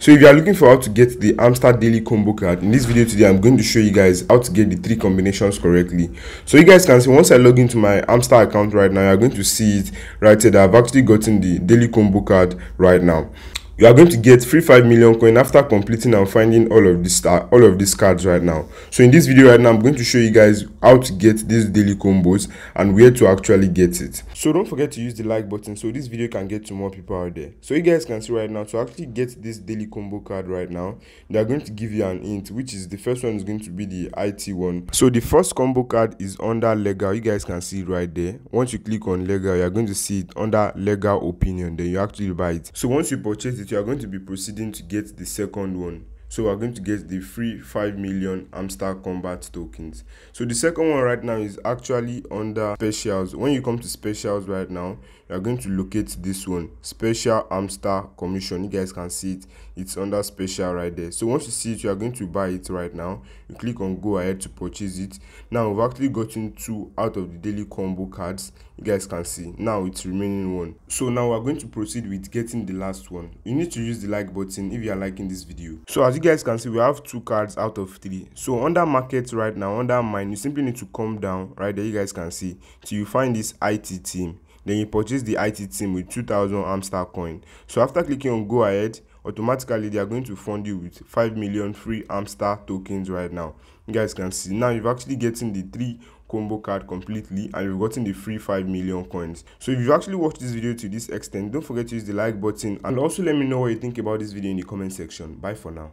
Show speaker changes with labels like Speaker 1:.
Speaker 1: So if you are looking for how to get the Hamster Daily Combo card, in this video today I'm going to show you guys how to get the three combinations correctly. So you guys can see once I log into my Hamster account right now, you're going to see it right here that I've actually gotten the Daily Combo card right now you are going to get free 5 million coin after completing and finding all of this star all of these cards right now. So in this video right now i'm going to show you guys how to get these daily combos and where to actually get it. So don't forget to use the like button so this video can get to more people out there. So you guys can see right now to actually get this daily combo card right now they are going to give you an int which is the first one is going to be the it one. So the first combo card is under legal. You guys can see right there. Once you click on legal you are going to see it under legal opinion. Then you actually buy it. So once you purchase it it you are going to be proceeding to get the second one so we're going to get the free 5 million Hamster Kombat tokens. So the second one right now is actually under specials. When you come to specials right now, you are going to locate this one, special Amstar commission. You guys can see it. It's under special right there. So once you see it, you are going to buy it right now. You click on go ahead to purchase it. Now we've actually gotten two out of the daily combo cards. You guys can see. Now it's remaining one. So now we're going to proceed with getting the last one. You need to use the like button if you are liking this video. So as you guys can see we have two cards out of three. So under market right now under mine you simply need to come down right there. You guys can see. Till you find this it team. Then you purchase the it team with 2000 hamster coin. So after clicking on go ahead automatically they are going to fund you with 5 million free hamster tokens right now. You guys can see. Now you've actually getting the three combo card completely and you've gotten the free 5 million coins. So if you've actually watched this video to this extent don't forget to use the like button and also let me know what you think about this video in the comment section. Bye for now